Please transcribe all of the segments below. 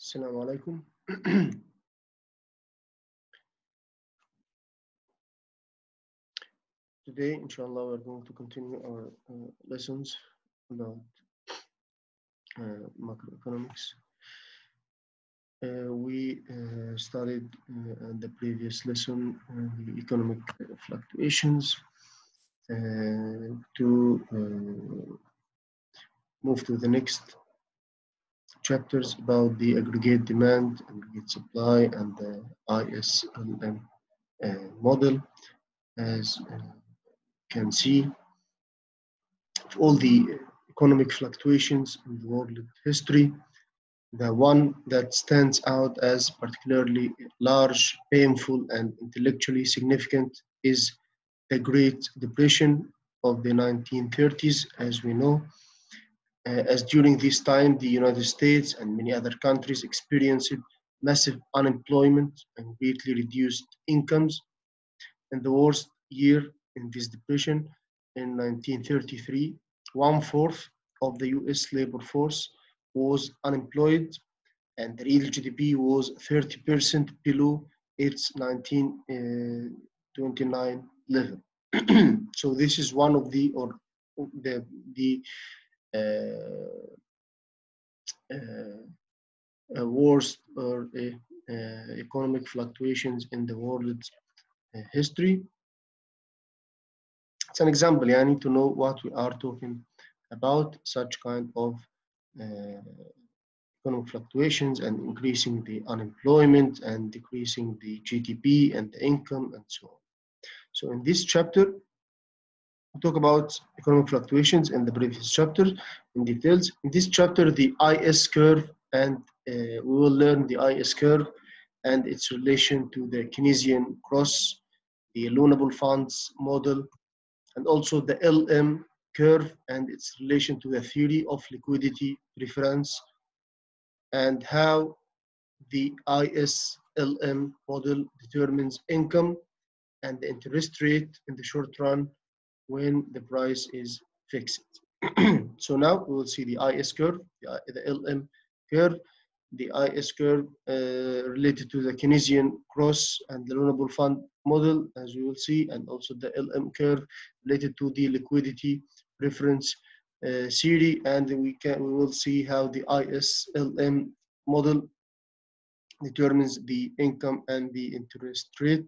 Assalamu alaikum. Today, inshallah, we're going to continue our uh, lessons about uh, macroeconomics. Uh, we uh, studied in uh, the previous lesson uh, the economic fluctuations to move to the next chapters about the aggregate demand, aggregate supply, and the ISLM uh, model. As uh, can see, all the economic fluctuations in the world history, the one that stands out as particularly large, painful, and intellectually significant is the Great Depression of the 1930s, as we know. Uh, as during this time, the United States and many other countries experienced massive unemployment and greatly reduced incomes. And the worst year in this depression, in 1933, one fourth of the US labor force was unemployed, and the real GDP was 30% below its 1929 level. so this is one of the or the the uh, uh, worst or uh, economic fluctuations in the world history. It's an example. I need to know what we are talking about such kind of economic fluctuations and increasing the unemployment and decreasing the GDP and the income and so on. So in this chapter, we talk about economic fluctuations in the previous chapter in details. In this chapter, the IS curve and uh, we will learn the IS curve and its relation to the Keynesian cross, the loanable funds model, and also the LM curve and its relation to the theory of liquidity preference and how the ISLM model determines income and the interest rate in the short run when the price is fixed. so now we will see the IS curve, the, LM curve, the IS curve uh, related to the Keynesian cross and the loanable fund model, as you will see, and also the LM curve related to the liquidity preference uh, theory, and we can we will see how the ISLM model determines the income and the interest rate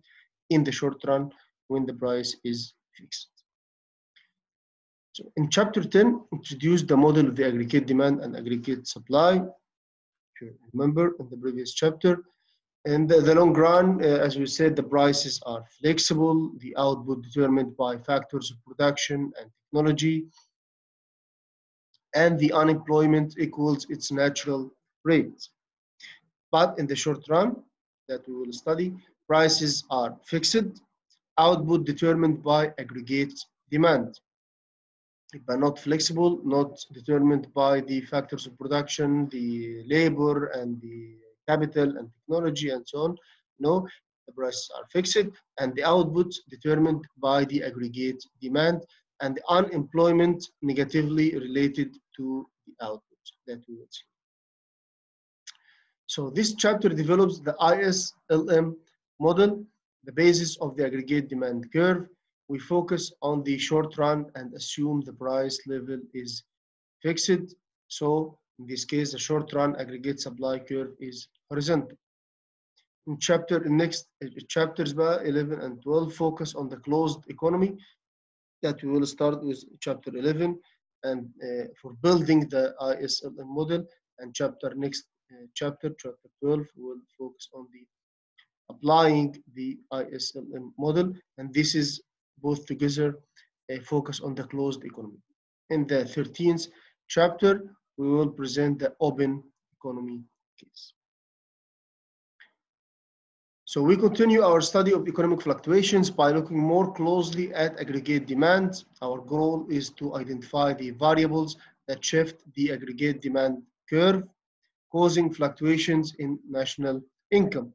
in the short run when the price is fixed. So in chapter 10, introduce the model of the aggregate demand and aggregate supply. If you remember in the previous chapter. In the, the long run, uh, as we said, the prices are flexible, the output determined by factors of production and technology, and the unemployment equals its natural rate. But in the short run, that we will study, prices are fixed, output determined by aggregate demand but not flexible, not determined by the factors of production, the labor and the capital and technology and so on. No, the prices are fixed and the output determined by the aggregate demand and the unemployment negatively related to the output that we will see. So this chapter develops the ISLM model, the basis of the aggregate demand curve, we focus on the short run and assume the price level is fixed. So in this case, the short run aggregate supply curve is horizontal. In chapter in next chapters 11 and 12 focus on the closed economy that we will start with chapter 11 and uh, for building the ISLM model and chapter next uh, chapter chapter 12 will focus on the applying the ISLM model and this is both together focus on the closed economy. In the 13th chapter, we will present the open economy case. So we continue our study of economic fluctuations by looking more closely at aggregate demand. Our goal is to identify the variables that shift the aggregate demand curve, causing fluctuations in national income.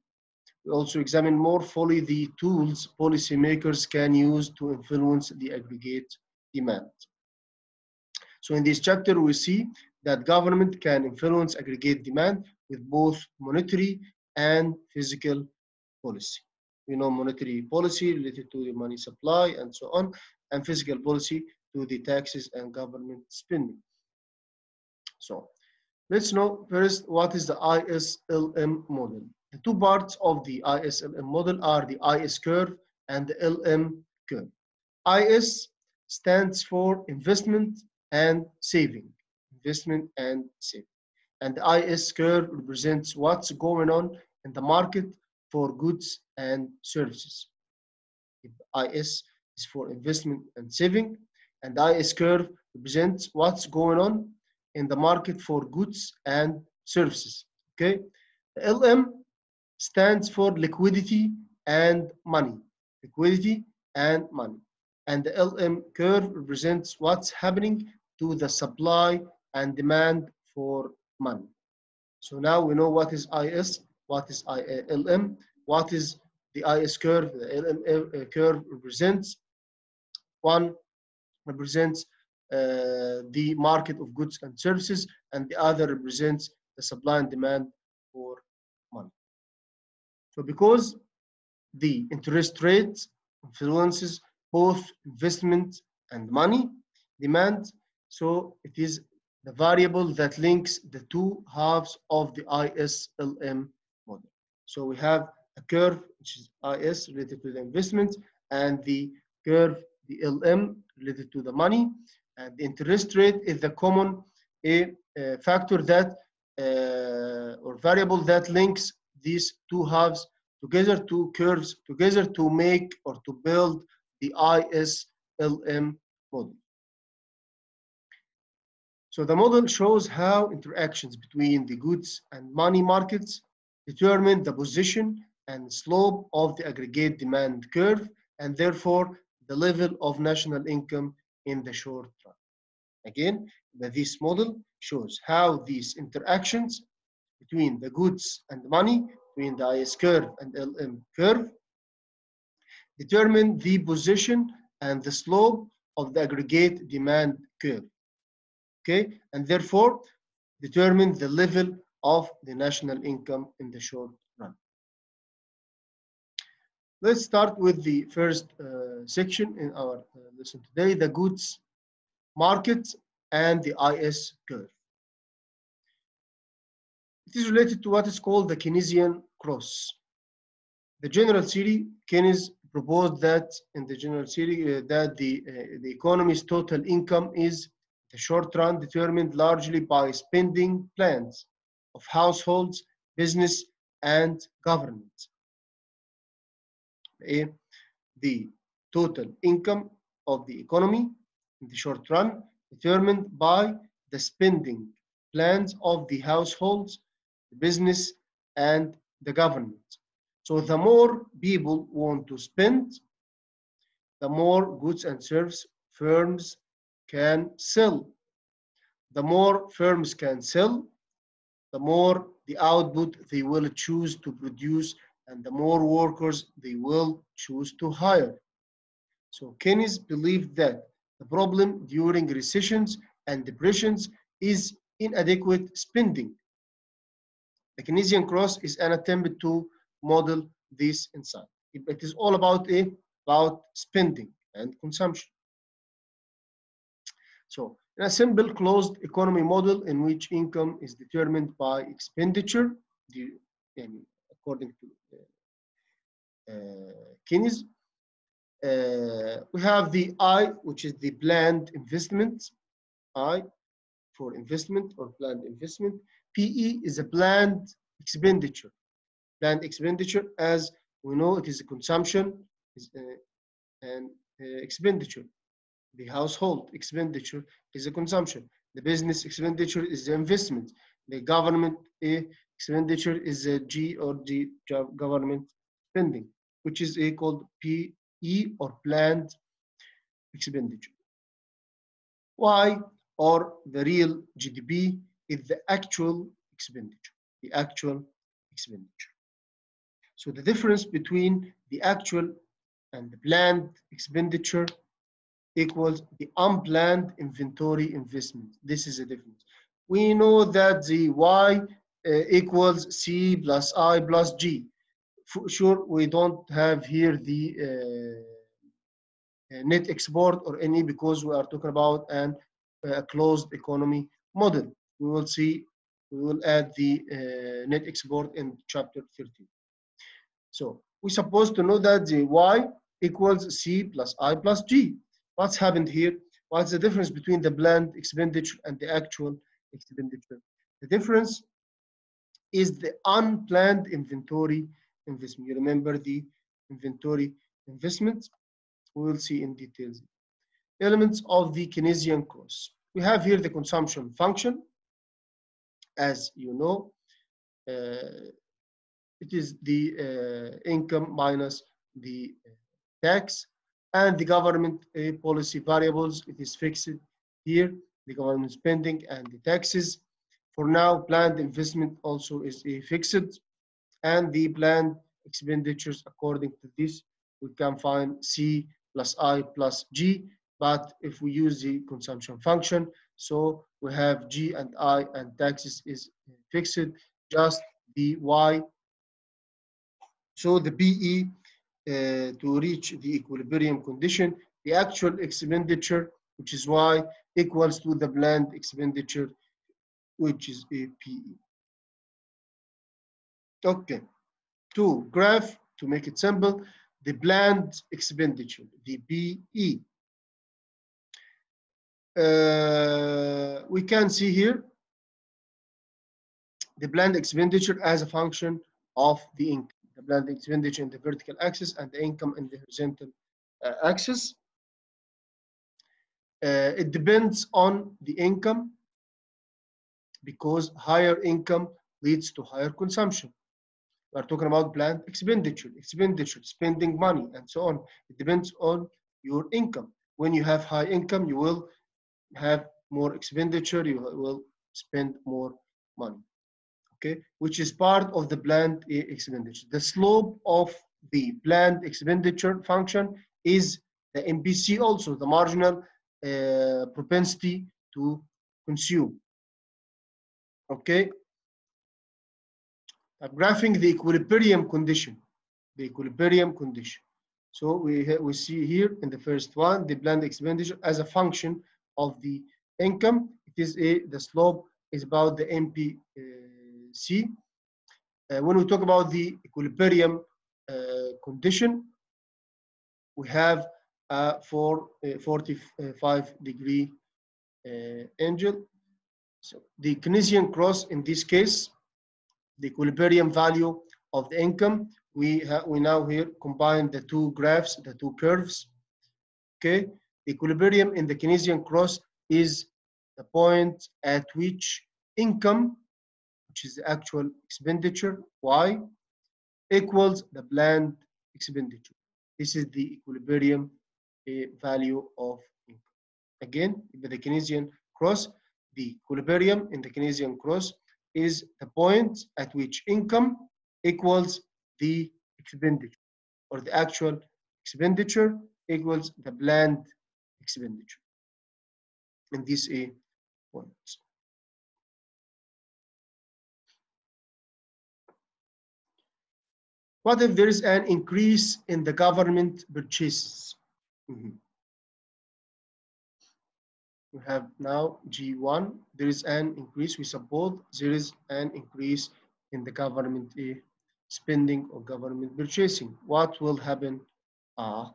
Also examine more fully the tools policymakers can use to influence the aggregate demand. So in this chapter, we see that government can influence aggregate demand with both monetary and physical policy. We know monetary policy related to the money supply and so on, and physical policy to the taxes and government spending. So let's know first what is the ISLM model. The two parts of the ISLM uh, model are the IS curve and the LM curve. IS stands for investment and saving. Investment and saving. And the IS curve represents what's going on in the market for goods and services. IS is for investment and saving, and the IS curve represents what's going on in the market for goods and services. Okay, the LM stands for liquidity and money. Liquidity and money. And the LM curve represents what's happening to the supply and demand for money. So now we know what is IS, what is LM, what is the IS curve, the LM curve represents. One represents uh, the market of goods and services, and the other represents the supply and demand. So because the interest rate influences both investment and money demand, so it is the variable that links the two halves of the ISLM model. So we have a curve, which is IS related to the investment, and the curve, the LM related to the money. And the interest rate is the common a, a factor that uh, or variable that links these two halves together, two curves together to make or to build the ISLM model. So the model shows how interactions between the goods and money markets determine the position and slope of the aggregate demand curve and therefore the level of national income in the short run. Again, this model shows how these interactions between the goods and money, between the IS curve and LM curve, determine the position and the slope of the aggregate demand curve. Okay, and therefore determine the level of the national income in the short run. Let's start with the first uh, section in our uh, lesson today, the goods market and the IS curve. It is related to what is called the Keynesian cross. The general theory, Keynes proposed that in the general theory uh, that the, uh, the economy's total income is the short run determined largely by spending plans of households, business, and government. A, the total income of the economy in the short run determined by the spending plans of the households, the business, and the government. So the more people want to spend, the more goods and service firms can sell. The more firms can sell, the more the output they will choose to produce and the more workers they will choose to hire. So Keynes believed that the problem during recessions and depressions is inadequate spending. The Keynesian cross is an attempt to model this insight. It is all about a, about spending and consumption. So in a simple closed economy model in which income is determined by expenditure, the, according to uh, Keynes, uh, we have the I, which is the planned investment, I for investment or planned investment. PE is a planned expenditure. Planned expenditure, as we know, it is a consumption is, uh, and uh, expenditure. The household expenditure is a consumption. The business expenditure is the investment. The government expenditure is a G or G government spending, which is a called PE or planned expenditure. Y or the real GDP is the actual expenditure, the actual expenditure. So the difference between the actual and the planned expenditure equals the unplanned inventory investment. This is a difference. We know that the Y uh, equals C plus I plus G. For sure, we don't have here the uh, net export or any because we are talking about an uh, closed economy model. We will see, we will add the uh, net export in chapter 13. So we're supposed to know that the Y equals C plus I plus G. What's happened here? What's the difference between the planned expenditure and the actual expenditure? The difference is the unplanned inventory investment. You remember the inventory investment? We will see in details. Elements of the Keynesian cross We have here the consumption function. As you know, uh, it is the uh, income minus the tax and the government uh, policy variables. It is fixed here, the government spending and the taxes. For now, planned investment also is a fixed and the planned expenditures according to this, we can find C plus I plus G. But if we use the consumption function, so we have G and I and taxes is fixed, just the Y. So the BE uh, to reach the equilibrium condition, the actual expenditure, which is Y, equals to the planned expenditure, which is a PE. Okay, two, graph, to make it simple, the planned expenditure, the PE. Uh, we can see here the planned expenditure as a function of the income the planned expenditure in the vertical axis and the income in the horizontal uh, axis. Uh, it depends on the income because higher income leads to higher consumption. We are talking about planned expenditure, expenditure, spending money, and so on. It depends on your income. When you have high income, you will have more expenditure, you will spend more money okay, which is part of the planned expenditure. The slope of the planned expenditure function is the MPC also, the marginal uh, propensity to consume. Okay. I'm graphing the equilibrium condition, the equilibrium condition. So we, we see here in the first one, the planned expenditure as a function of the income. It is a, the slope is about the MPC. uh, Uh, when we talk about the equilibrium uh, condition, we have a for, uh, 45 degree angle. So the Keynesian cross in this case, the equilibrium value of the income, we we now here combine the two graphs, the two curves. Okay, equilibrium in the Keynesian cross is the point at which income which is the actual expenditure, y, equals the planned expenditure. This is the equilibrium uh, value of income. Again, with the Keynesian cross, the equilibrium in the Keynesian cross is the point at which income equals the expenditure, or the actual expenditure equals the planned expenditure. And this is points. What if there is an increase in the government purchases? Mm -hmm. We have now G1, there is an increase. We suppose there is an increase in the government uh, spending or government purchasing. What will happen? Uh,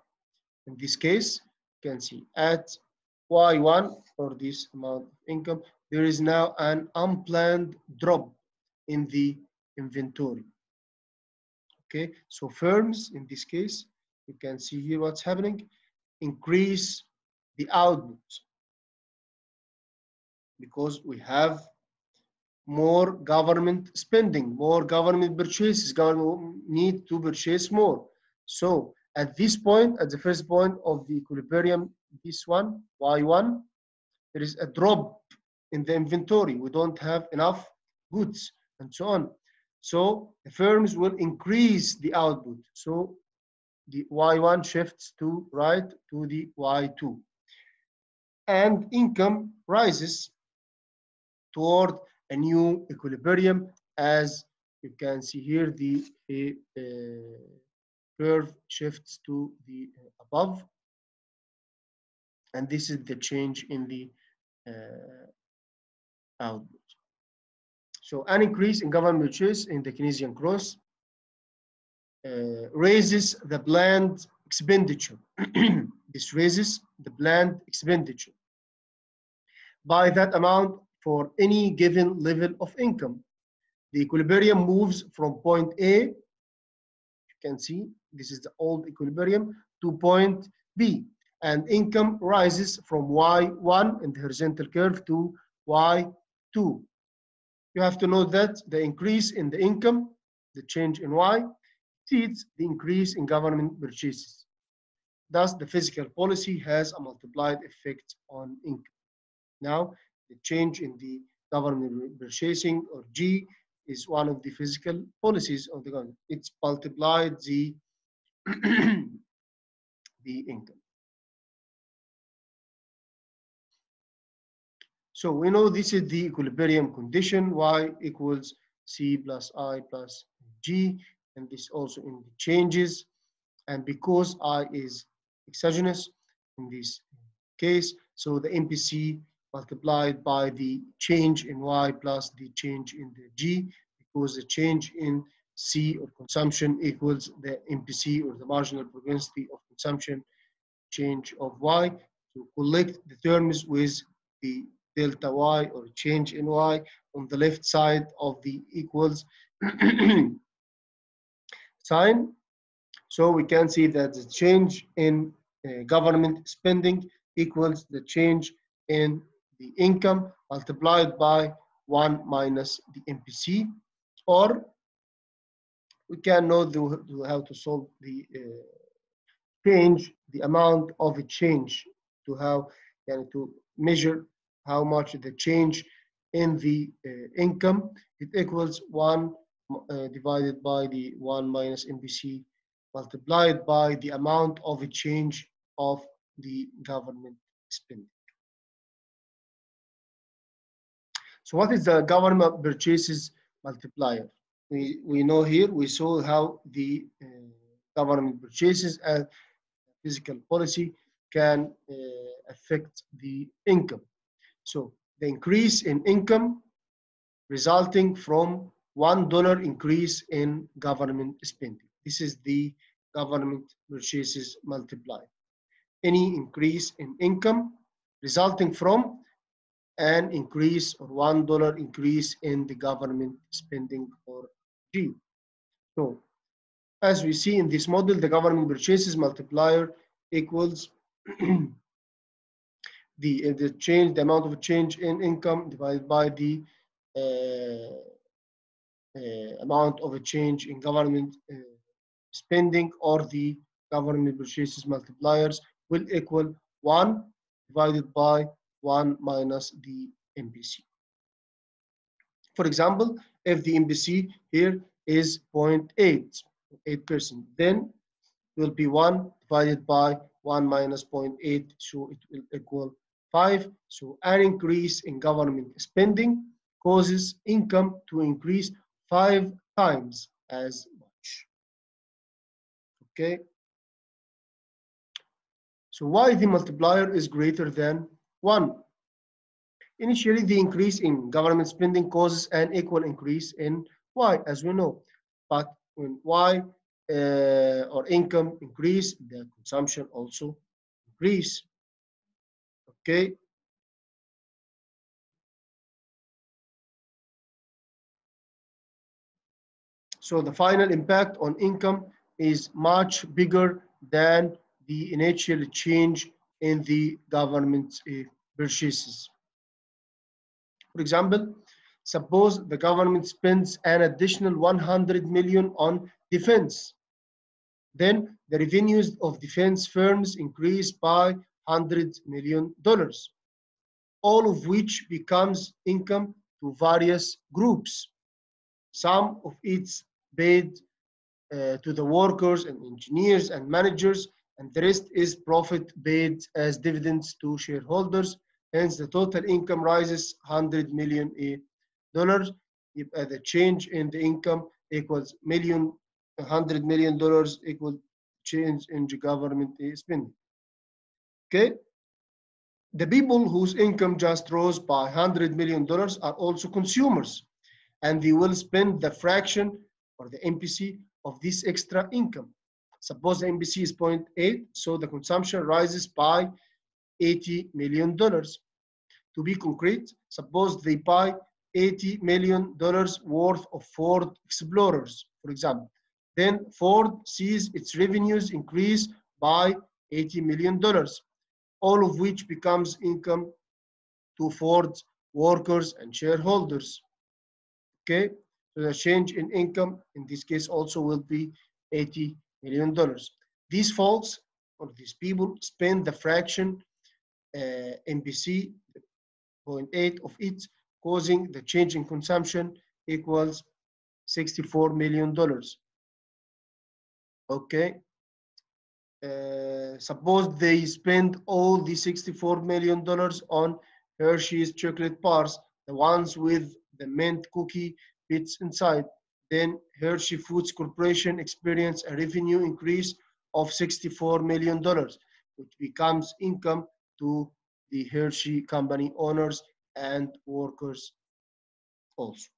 in this case, can see at Y1 for this amount of income, there is now an unplanned drop in the inventory. Okay, so firms in this case, you can see here what's happening, increase the output because we have more government spending, more government purchases, government need to purchase more. So at this point, at the first point of the equilibrium, this one, Y1, there is a drop in the inventory. We don't have enough goods and so on. So the firms will increase the output. So the Y1 shifts to right to the Y2. And income rises toward a new equilibrium as you can see here, the uh, curve shifts to the above. And this is the change in the uh, output. So an increase in government purchase in the Keynesian cross uh, raises the planned expenditure. this raises the planned expenditure by that amount for any given level of income. The equilibrium moves from point A, can see this is the old equilibrium, to point B. And income rises from Y1 in the horizontal curve to Y2. You have to know that the increase in the income, the change in Y, exceeds the increase in government purchases. Thus, the fiscal policy has a multiplied effect on income. Now, the change in the government purchasing or G is one of the physical policies of the government. It's multiplied the, the income. So we know this is the equilibrium condition, y equals c plus i plus g, and this also in the changes. And because i is exogenous in this case, so the MPC multiplied by the change in y plus the change in the g, because the change in C or consumption equals the MPC or the marginal propensity of consumption change of y. To collect the terms with the delta y or change in y on the left side of the equals sign. So we can see that the change in uh, government spending equals the change in the income multiplied by 1 minus the MPC or we can know the, how to solve the uh, change, the amount of a change to how and to measure how much the change in the uh, income. It equals 1 uh, divided by the 1 minus MPC multiplied by the amount of a change of the government spending. So what is the government purchases multiplier? We, we know here, we saw how the uh, government purchases and fiscal policy can uh, affect the income. So the increase in income resulting from one dollar increase in government spending. This is the government purchases multiplier. Any increase in income resulting from an increase or one dollar increase in the government spending or G. So as we see in this model, the government purchases multiplier equals the the change, the amount of change in income divided by the uh, uh, amount of a change in government uh, spending or the government purchases multipliers will equal 1 divided by 1 minus the MPC. For example, if the MPC here is 0.8, 8%, then it will be 1 divided by 1 minus 0.8, so it will equal 5. So an increase in government spending causes income to increase five times as much. Okay. So why the multiplier is greater than 1. Initially, the increase in government spending causes an equal increase in Y, as we know. But when Y uh, or income increase, the consumption also increase. Okay. So the final impact on income is much bigger than the initial change in the government purchases. For example, suppose the government spends an additional 100 million on defense. Then the revenues of defense firms increase by 100 million dollars, all of which becomes income to various groups. Some of it's paid uh, to the workers and engineers and managers and the rest is profit paid as dividends to shareholders. Hence, the total income rises 100 million dollars. يبقى the change in the income equals million 100 million dollars equal change in the government spending okay the people whose income just rose by 100 million dollars are also consumers and they will spend the fraction or the MPC of this extra income suppose MPC is 0.8 so the consumption rises by 80 million dollars. To be concrete suppose they buy 80 million dollars worth of Ford Explorers for example. Then Ford sees its revenues increase by 80 million dollars all of which becomes income to Ford's workers and shareholders. Okay, so the change in income in this case also will be 80 million dollars. These folks or these people spend the fraction uh, MPC 0.8 of it, causing the change in consumption equals 64 million dollars. Okay, uh, suppose they spend all the 64 million dollars on Hershey's chocolate bars, the ones with the mint cookie bits inside. Then Hershey Foods Corporation experienced a revenue increase of 64 million dollars, which becomes income to the Hershey company owners and workers also.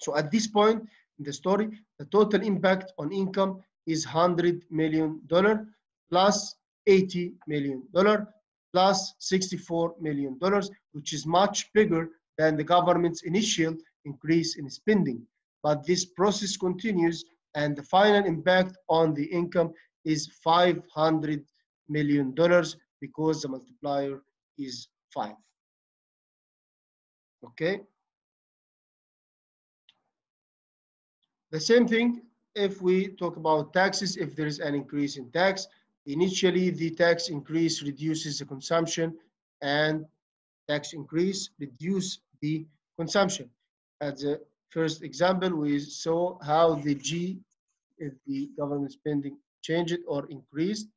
So at this point in the story, the total impact on income is $100 million plus $80 million plus $64 million, which is much bigger than the government's initial increase in spending. But this process continues and the final impact on the income is 500 million dollars because the multiplier is 5. Okay. The same thing if we talk about taxes, if there is an increase in tax, initially the tax increase reduces the consumption and tax increase reduce the consumption. As the first example, we saw how the G, if the government spending changed or increased.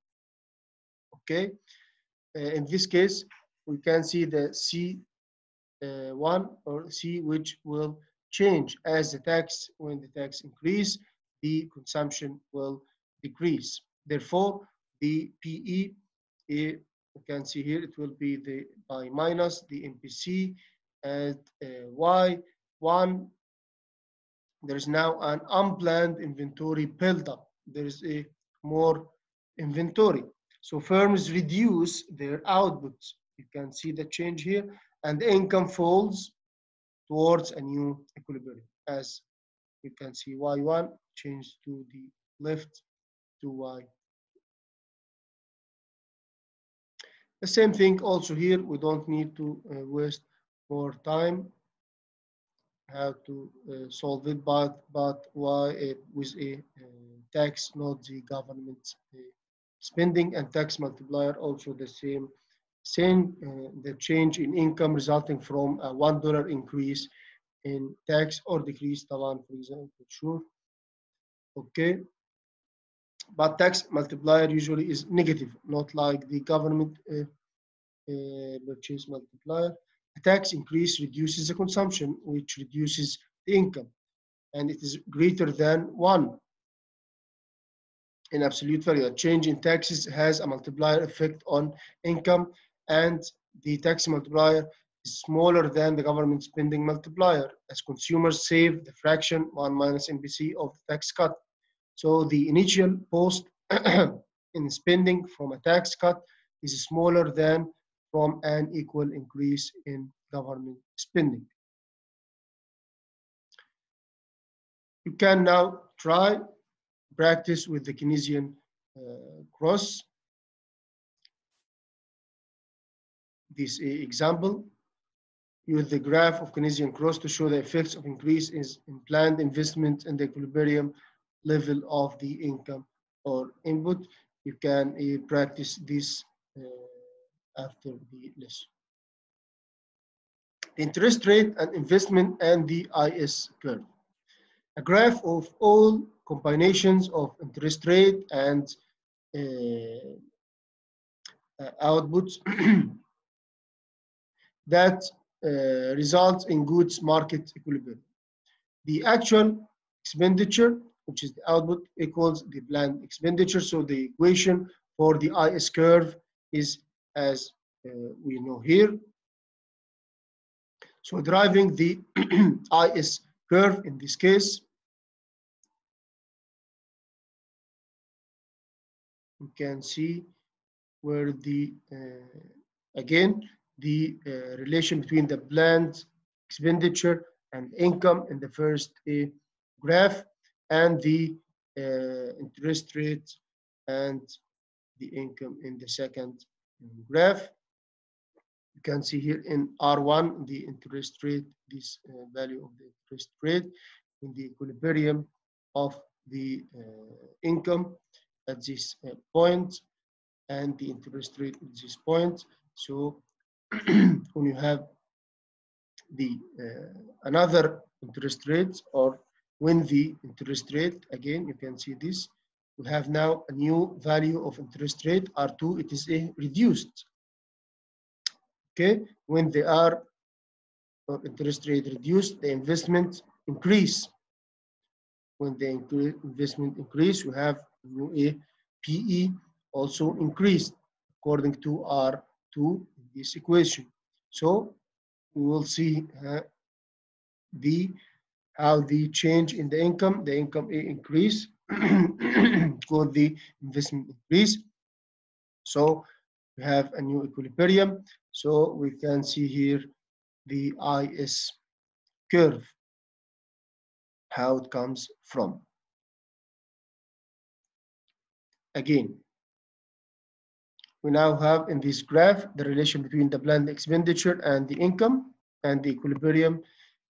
Okay, uh, in this case, we can see the C uh, one or C which will change as the tax when the tax increase the consumption will decrease. Therefore, the PE, you can see here, it will be the by minus the MPC at uh, Y1. There is now an unplanned inventory buildup. There is a more inventory. So firms reduce their outputs. You can see the change here, and the income falls towards a new equilibrium as you can see y1 change to the left to y. The same thing also here, we don't need to uh, waste more time how to uh, solve it, but, but why uh, with a uh, tax, not the government uh, spending and tax multiplier also the same, same uh, the change in income resulting from a one dollar increase in tax or decrease طبعا for example sure okay but tax multiplier usually is negative not like the government uh, uh, purchase multiplier a tax increase reduces the consumption which reduces the income and it is greater than one in absolute value a change in taxes has a multiplier effect on income and the tax multiplier is smaller than the government spending multiplier as consumers save the fraction 1 minus MPC of the tax cut. So the initial post in spending from a tax cut is smaller than from an equal increase in government spending. You can now try practice with the Keynesian uh, cross. This example use the graph of Keynesian cross to show the effects of increase in planned investment and the equilibrium level of the income or input. You can uh, practice this uh, after the lesson. The interest rate and investment and the IS curve. A graph of all combinations of interest rate and uh, uh outputs that uh, results in goods market equilibrium. the actual expenditure, which is the output, equals the planned expenditure. So the equation for the IS curve is as uh, we know here. So driving the IS curve in this case, you can see where the, uh, again, the uh, relation between the planned expenditure and income in the first uh, graph and the uh, interest rate and the income in the second graph. You can see here in R1 the interest rate, this uh, value of the interest rate in the equilibrium of the uh, income at this uh, point and the interest rate at this point. So when you have the uh, another interest rate or when the interest rate again you can see this we have now a new value of interest rate r2 it is a reduced. Okay when they are or interest rate reduced the investment increase. When the investment increase we have new eh, a pe also increased according to r2 in this equation. So we will see uh, the how the change in the income, the income eh, increase, called the investment increase. So we have a new equilibrium. So we can see here the IS curve, how it comes from. Again, we now have in this graph the relation between the planned expenditure and the income and the equilibrium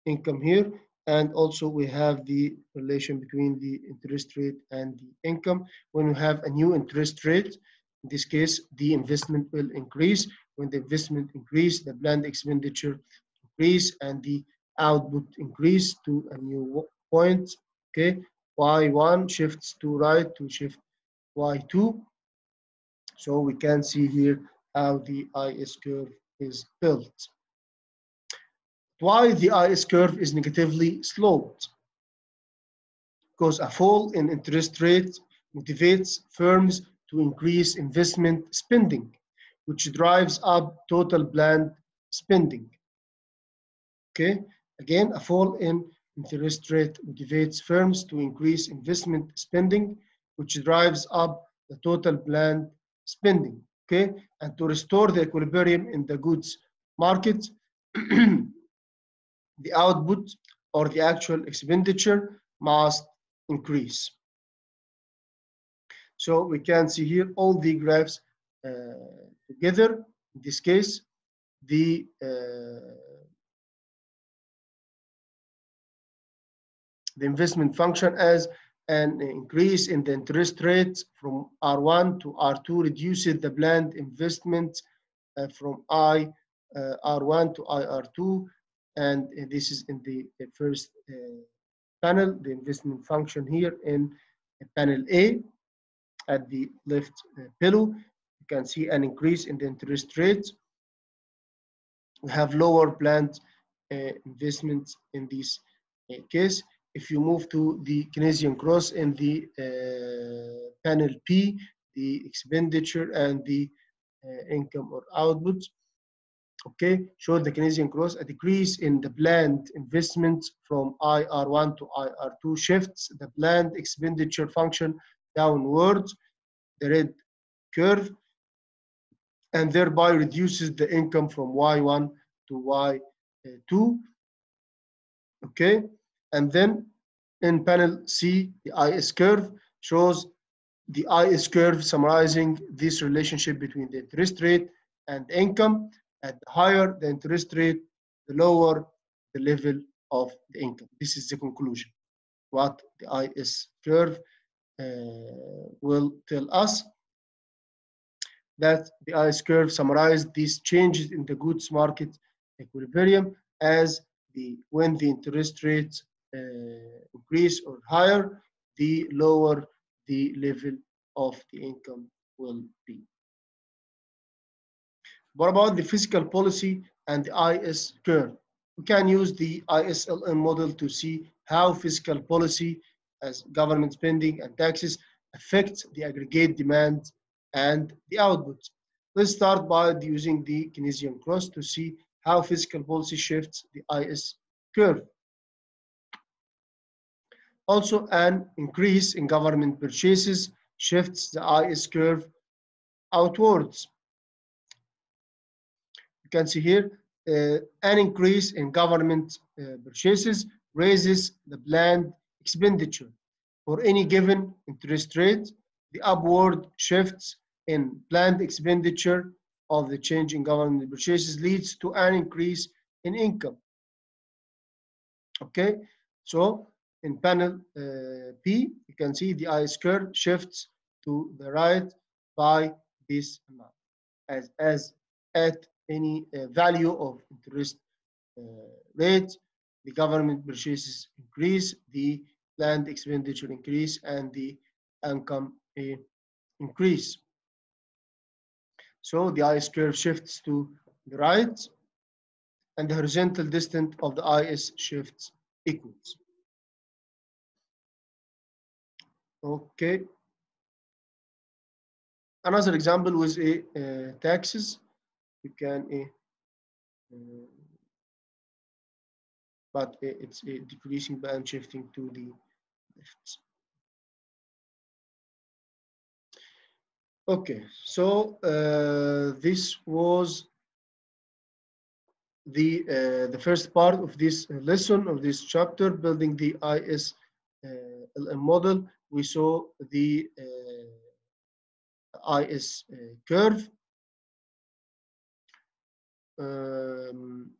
income here and also we have the relation between the interest rate and the income. When we have a new interest rate in this case the investment will increase. When the investment increase the planned expenditure increase and the output increase to a new point okay? Y1 shifts to right to shift y2 so we can see here how the is curve is built why the IS curve is negatively sloped. Because a fall in interest rate motivates firms to increase investment spending, which drives up total planned spending. Okay, again, a fall in interest rate motivates firms to increase investment spending, which drives up the total planned spending. Okay, and to restore the equilibrium in the goods market, the output or the actual expenditure must increase. So we can see here all the graphs uh, together. In this case, the uh, the investment function as an increase in the interest rate from R1 to R2 reduces the planned investment uh, from I uh, R1 to IR2 and this is in the first uh, panel, the investment function here in panel A at the left uh, pillow. You can see an increase in the interest rate. We have lower planned uh, investments in this case. If you move to the Keynesian cross in the uh, panel P, the expenditure and the uh, income or output, okay, showed the Keynesian cross, a decrease in the planned investment from IR1 to IR2 shifts the planned expenditure function downwards, the red curve, and thereby reduces the income from Y1 to Y2. Okay, and then in panel C, the IS curve shows the IS curve summarizing this relationship between the interest rate and income at the higher the interest rate, the lower the level of the income. This is the conclusion. What the IS curve uh, will tell us that the IS curve summarized these changes in the goods market equilibrium as the when the interest rates uh, increase or higher, the lower the level of the income will be. What about the fiscal policy and the IS curve? We can use the ISLM model to see how fiscal policy as government spending and taxes affect the aggregate demand and the output. Let's start by using the Keynesian cross to see how fiscal policy shifts the IS curve. Also, an increase in government purchases shifts the IS curve outwards. You can see here, uh, an increase in government uh, purchases raises the planned expenditure. For any given interest rate, the upward shifts in planned expenditure of the change in government purchases leads to an increase in income. Okay, so in panel uh, P, you can see the IS curve shifts to the right by this amount as, as at any uh, value of interest uh, rate, the government purchases increase, the planned expenditure increase, and the income uh, increase. So the IS curve shifts to the right, and the horizontal distance of the IS shifts equals. Okay. Another example was a uh, taxes. You can, uh, uh, but it's a decreasing band shifting to the left. Okay, so uh, this was the uh, the first part of this lesson of this chapter, building the IS uh, model. We saw the IS curve. Um,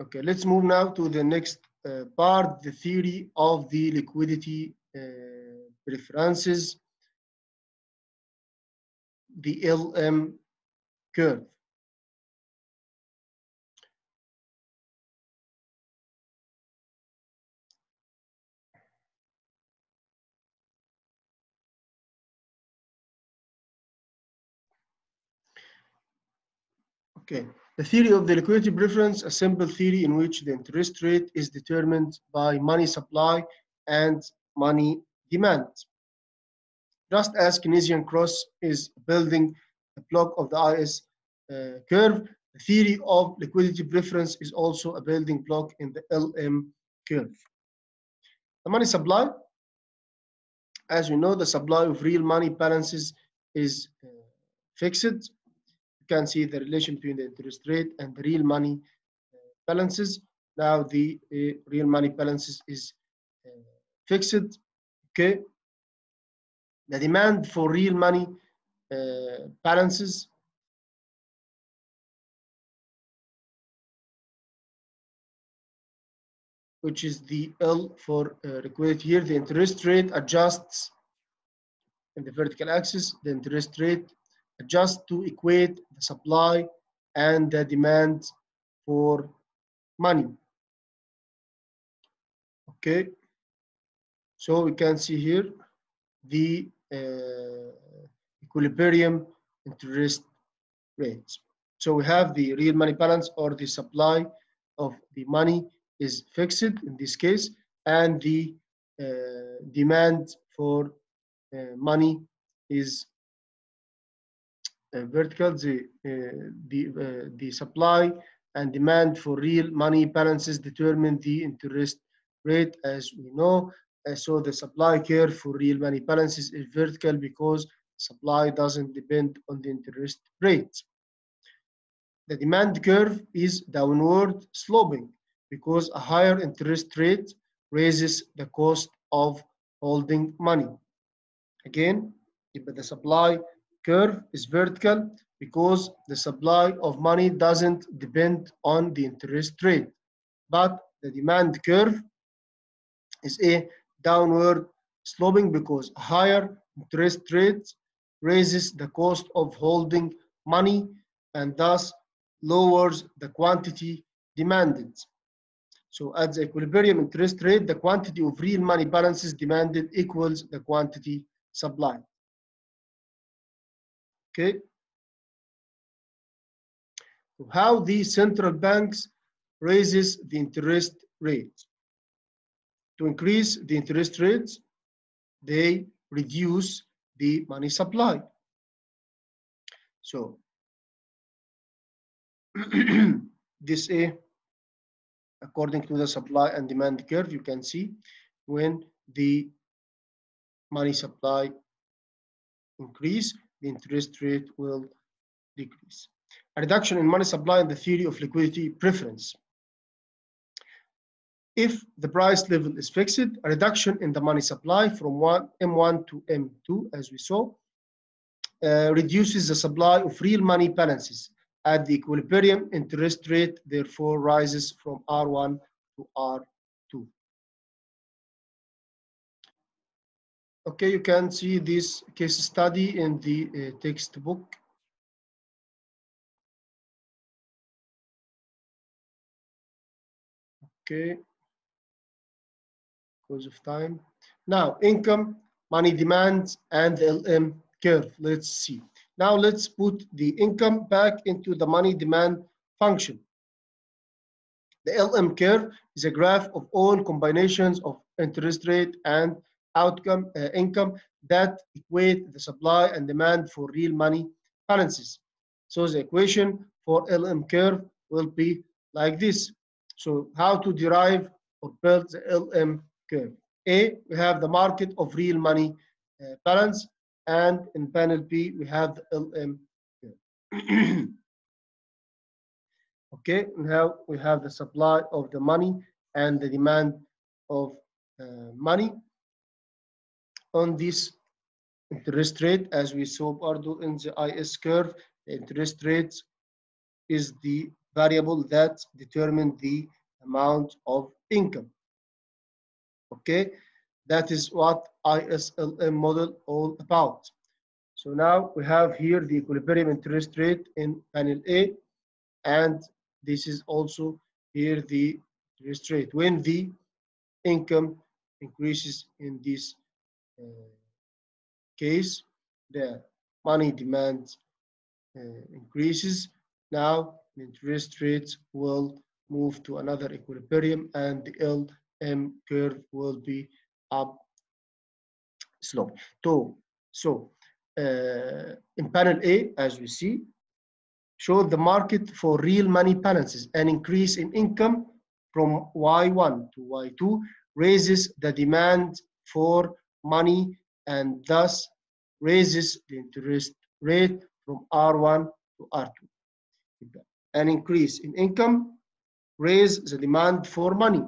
okay, let's move now to the next uh, part, the theory of the liquidity uh, preferences, the LM curve. Okay, the theory of the liquidity preference, a simple theory in which the interest rate is determined by money supply and money demand. Just as Keynesian cross is building the block of the IS uh, curve, the theory of liquidity preference is also a building block in the LM curve. The money supply, as you know, the supply of real money balances is uh, fixed can see the relation between the interest rate and the real money uh, balances. Now the uh, real money balances is uh, fixed. Okay. The demand for real money balances which is the L for uh, liquidity here. The interest rate adjusts in the vertical axis. The interest rate just to equate the supply and the demand for money. Okay, so we can see here the uh, equilibrium interest rates. So we have the real money balance or the supply of the money is fixed in this case, and the uh, demand for uh, money is vertical, the, uh, the, uh, the supply and demand for real money balances determine the interest rate as we know. so the supply curve for real money balances is vertical because supply doesn't depend on the interest rate. The demand curve is downward sloping because a higher interest rate raises the cost of holding money. Again, if the supply curve is vertical because the supply of money doesn't depend on the interest rate. But the demand curve is a downward sloping because higher interest rates raises the cost of holding money and thus lowers the quantity demanded. So at the equilibrium interest rate, the quantity of real money balances demanded equals the quantity supplied. Okay. How the central banks raises the interest rate. to increase the interest rates, they reduce the money supply. So this A, according to the supply and demand curve, you can see when the money supply increase, the interest rate will decrease. A reduction in money supply in the theory of liquidity preference. If the price level is fixed, a reduction in the money supply from one, M1 to M2, as we saw, uh, reduces the supply of real money balances at the equilibrium interest rate, therefore rises from R1 to R2. Okay, you can see this case study in the uh, textbook. Okay, because of time. Now, income, money demand, and LM curve. Let's see. Now let's put the income back into the money demand function. The LM curve is a graph of all combinations of interest rate and outcome uh, income that equate the supply and demand for real money balances. So the equation for LM curve will be like this. So how to derive or build the LM curve? A, we have the market of real money uh, balance and in panel B, we have the LM curve. okay, now we have the supply of the money and the demand of uh, money on this interest rate, as we saw Bardo in the IS curve, the interest rate is the variable that determines the amount of income. Okay, that is what ISLM model all about. So now we have here the equilibrium interest rate in panel A, and this is also here the interest rate. When the income increases in this case, the money demand uh, increases. Now interest rates will move to another equilibrium and the LM curve will be up slope. So, so uh, in panel A, as we see, show the market for real money balances. An increase in income from Y1 to Y2 raises the demand for money and thus raises the interest rate from R1 to R2. An increase in income raises the demand for money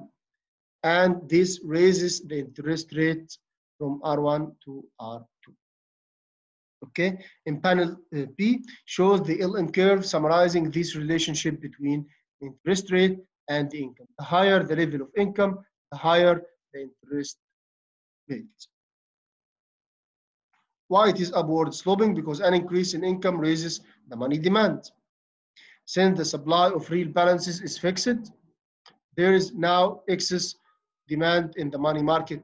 and this raises the interest rate from R1 to R2. Okay, in panel uh, B shows the LM curve summarizing this relationship between interest rate and the income. The higher the level of income, the higher the interest rate. Why it is upward sloping? Because an increase in income raises the money demand. Since the supply of real balances is fixed, there is now excess demand in the money market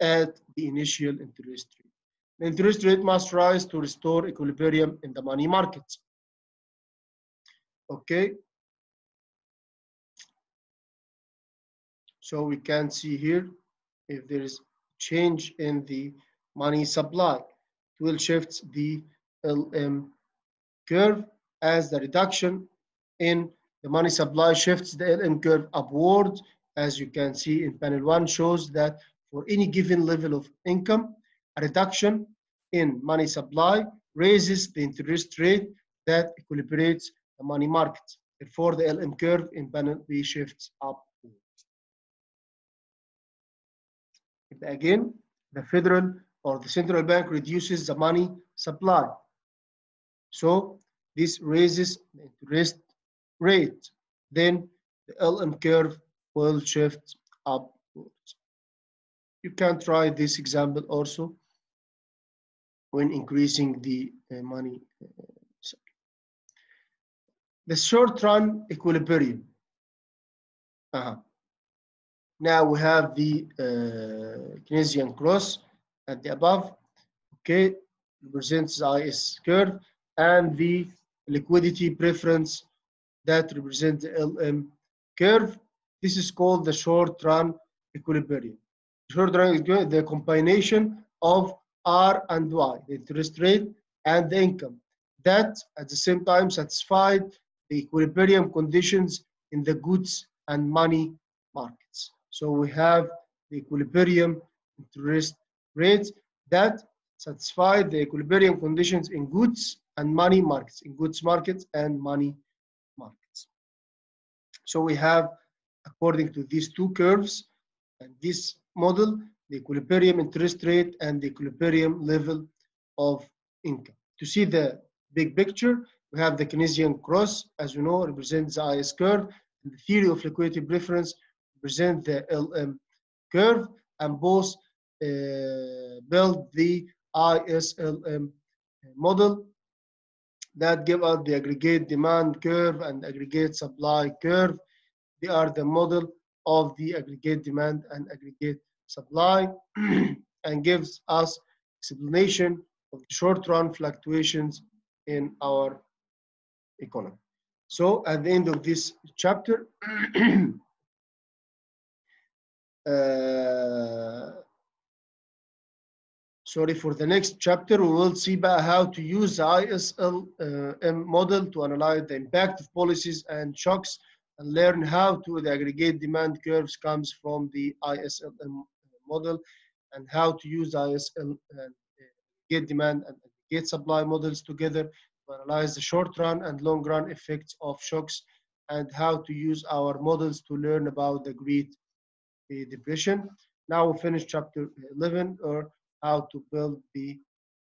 at the initial interest rate. The interest rate must rise to restore equilibrium in the money market. Okay. So we can see here if there is change in the money supply, will shift the LM curve as the reduction in the money supply shifts the LM curve upward as you can see in panel one shows that for any given level of income, a reduction in money supply raises the interest rate that equilibrates the money market. Therefore, the LM curve in panel B shifts up. Again, the federal or the central bank reduces the money supply. So this raises the interest rate. Then the LM curve will shift upwards. You can try this example also when increasing the uh, money. Uh, the short run equilibrium. Uh -huh. Now we have the uh, Keynesian cross at the above. Okay, represents the IS curve and the liquidity preference that represents the LM curve. This is called the short run equilibrium. short run is the combination of R and Y, the interest rate and the income, that at the same time satisfied the equilibrium conditions in the goods and money markets. So we have the equilibrium interest rates that satisfy the equilibrium conditions in goods and money markets, in goods markets and money markets. So we have, according to these two curves and this model, the equilibrium interest rate and the equilibrium level of income. To see the big picture, we have the Keynesian cross, as you know, represents the IS curve, and the theory of liquidity preference represents the LM curve, and both build the ISLM model that give us the aggregate demand curve and aggregate supply curve. They are the model of the aggregate demand and aggregate supply and gives us explanation of the short run fluctuations in our economy. So at the end of this chapter, uh, sorry, for the next chapter, we will see about how to use the ISLM uh, model to analyze the impact of policies and shocks and learn how to the aggregate demand curves comes from the ISLM model and how to use ISL uh, aggregate demand and aggregate supply models together to analyze the short run and long run effects of shocks and how to use our models to learn about the Great Depression. Now we finish chapter 11 or how to build the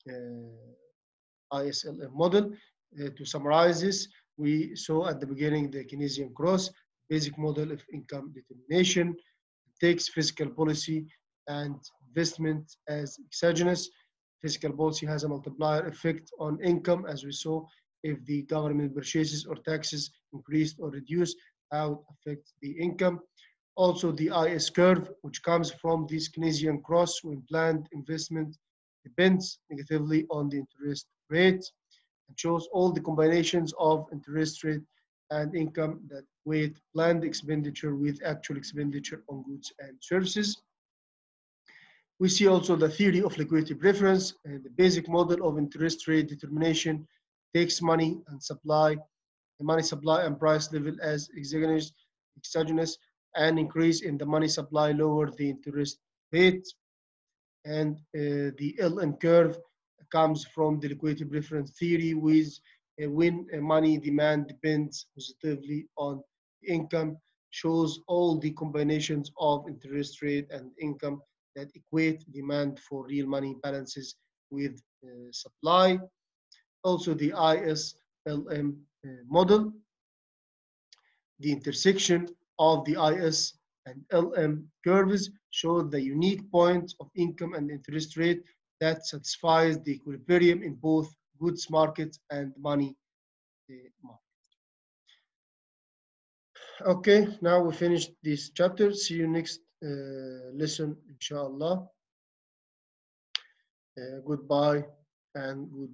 uh, ISLM model. Uh, to summarize this, we saw at the beginning the Keynesian cross, basic model of income determination, takes fiscal policy and investment as exogenous. Fiscal policy has a multiplier effect on income, as we saw, if the government purchases or taxes increased or reduced, how it affects the income. Also, the IS curve, which comes from this Keynesian cross when planned investment depends negatively on the interest rate and shows all the combinations of interest rate and income that weight planned expenditure with actual expenditure on goods and services. We see also the theory of liquidity preference and the basic model of interest rate determination takes money and supply, the money supply and price level as exogenous, exogenous and increase in the money supply lower the interest rate. And uh, the LM curve comes from the liquidity preference theory with uh, when money demand depends positively on income, shows all the combinations of interest rate and income that equate demand for real money balances with uh, supply. Also the ISLM uh, model, the intersection of the IS and LM curves show the unique point of income and interest rate that satisfies the equilibrium in both goods markets and money market. Okay, now we finished this chapter. See you next uh, lesson, inshallah. Uh, goodbye and good